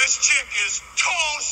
This chick is toast,